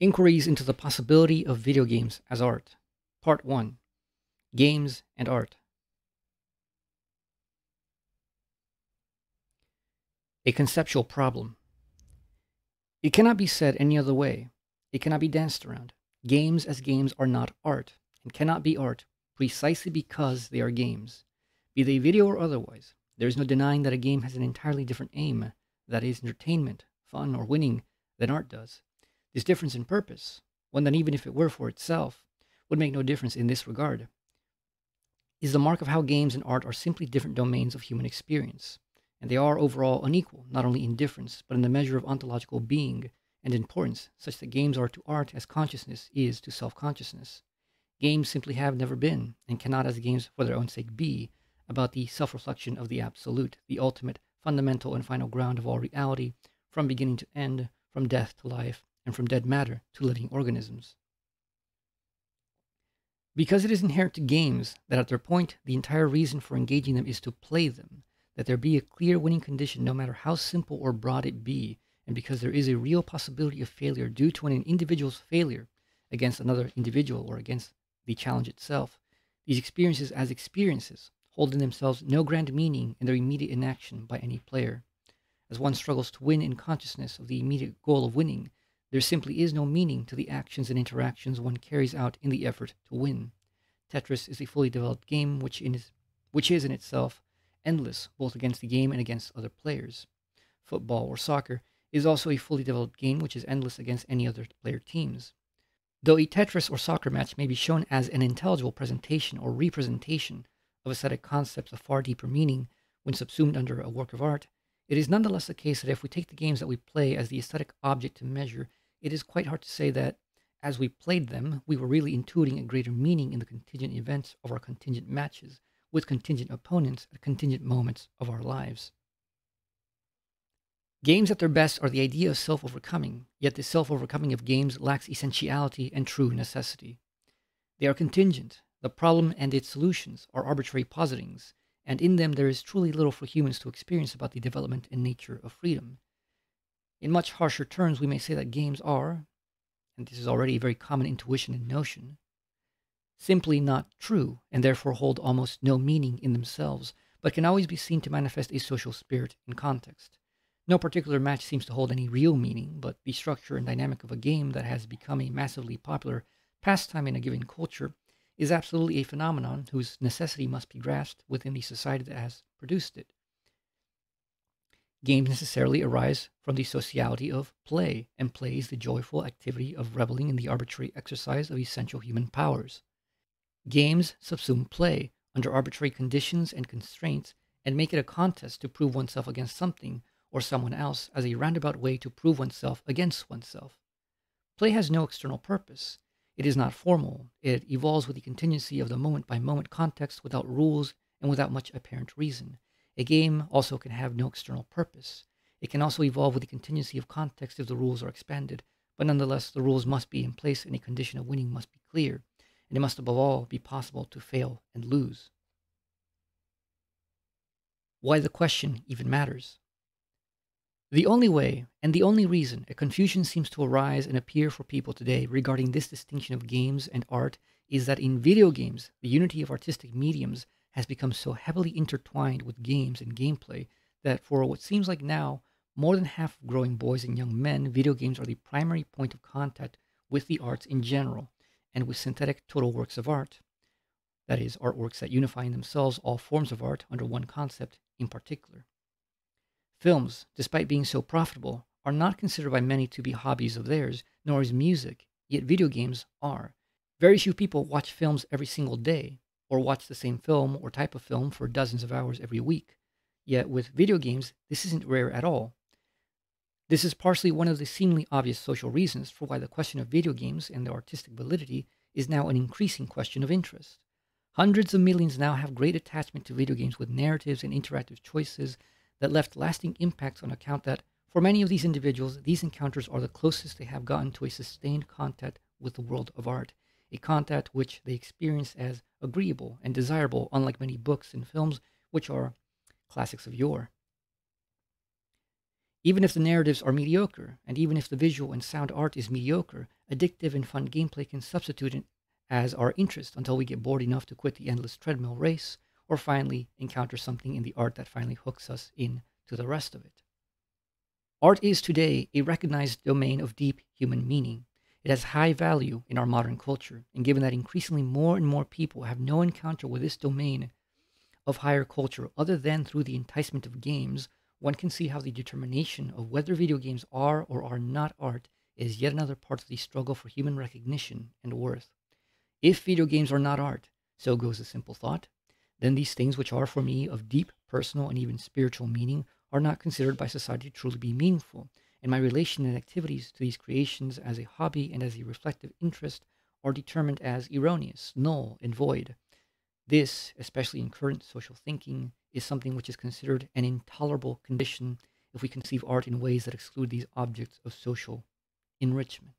Inquiries into the Possibility of Video Games as Art. Part 1 Games and Art. A conceptual problem. It cannot be said any other way. It cannot be danced around. Games as games are not art, and cannot be art precisely because they are games. Be they video or otherwise, there is no denying that a game has an entirely different aim, that is, entertainment, fun, or winning, than art does. This difference in purpose, one that even if it were for itself, would make no difference in this regard, is the mark of how games and art are simply different domains of human experience, and they are overall unequal, not only in difference, but in the measure of ontological being and importance, such that games are to art as consciousness is to self consciousness. Games simply have never been, and cannot as games for their own sake be, about the self reflection of the absolute, the ultimate, fundamental, and final ground of all reality, from beginning to end, from death to life, and from dead matter to living organisms. Because it is inherent to games that at their point, the entire reason for engaging them is to play them, that there be a clear winning condition no matter how simple or broad it be, and because there is a real possibility of failure due to an individual's failure against another individual or against the challenge itself, these experiences as experiences hold in themselves no grand meaning in their immediate inaction by any player. As one struggles to win in consciousness of the immediate goal of winning, there simply is no meaning to the actions and interactions one carries out in the effort to win. Tetris is a fully developed game which, is, which is in itself endless, both against the game and against other players. Football or soccer is also a fully developed game which is endless against any other player teams. Though a Tetris or soccer match may be shown as an intelligible presentation or representation of aesthetic concepts of far deeper meaning when subsumed under a work of art, it is nonetheless the case that if we take the games that we play as the aesthetic object to measure, it is quite hard to say that as we played them, we were really intuiting a greater meaning in the contingent events of our contingent matches with contingent opponents at contingent moments of our lives. Games at their best are the idea of self overcoming, yet the self overcoming of games lacks essentiality and true necessity. They are contingent. The problem and its solutions are arbitrary positings, and in them there is truly little for humans to experience about the development and nature of freedom. In much harsher terms, we may say that games are, and this is already a very common intuition and notion, simply not true, and therefore hold almost no meaning in themselves, but can always be seen to manifest a social spirit in context. No particular match seems to hold any real meaning, but the structure and dynamic of a game that has become a massively popular pastime in a given culture is absolutely a phenomenon whose necessity must be grasped within the society that has produced it. Games necessarily arise from the sociality of play, and play is the joyful activity of reveling in the arbitrary exercise of essential human powers. Games subsume play under arbitrary conditions and constraints and make it a contest to prove oneself against something or someone else as a roundabout way to prove oneself against oneself. Play has no external purpose. It is not formal. It evolves with the contingency of the moment by moment context without rules and without much apparent reason. A game also can have no external purpose. It can also evolve with the contingency of context if the rules are expanded, but nonetheless, the rules must be in place and a condition of winning must be clear, and it must above all be possible to fail and lose. Why the question even matters. The only way and the only reason a confusion seems to arise and appear for people today regarding this distinction of games and art is that in video games, the unity of artistic mediums has become so heavily intertwined with games and gameplay that for what seems like now, more than half of growing boys and young men, video games are the primary point of contact with the arts in general and with synthetic total works of art. That is, artworks that unify in themselves all forms of art under one concept in particular. Films, despite being so profitable, are not considered by many to be hobbies of theirs, nor is music, yet video games are. Very few people watch films every single day, or watch the same film or type of film for dozens of hours every week. Yet with video games, this isn't rare at all. This is partially one of the seemingly obvious social reasons for why the question of video games and their artistic validity is now an increasing question of interest. Hundreds of millions now have great attachment to video games with narratives and interactive choices that left lasting impacts on account that, for many of these individuals, these encounters are the closest they have gotten to a sustained contact with the world of art a contact which they experience as agreeable and desirable, unlike many books and films which are classics of yore. Even if the narratives are mediocre, and even if the visual and sound art is mediocre, addictive and fun gameplay can substitute it as our interest until we get bored enough to quit the endless treadmill race, or finally encounter something in the art that finally hooks us in to the rest of it. Art is today a recognized domain of deep human meaning. It has high value in our modern culture, and given that increasingly more and more people have no encounter with this domain of higher culture other than through the enticement of games, one can see how the determination of whether video games are or are not art is yet another part of the struggle for human recognition and worth. If video games are not art, so goes a simple thought, then these things which are for me of deep personal and even spiritual meaning are not considered by society to truly be meaningful, and my relation and activities to these creations as a hobby and as a reflective interest are determined as erroneous, null, and void. This, especially in current social thinking, is something which is considered an intolerable condition if we conceive art in ways that exclude these objects of social enrichment.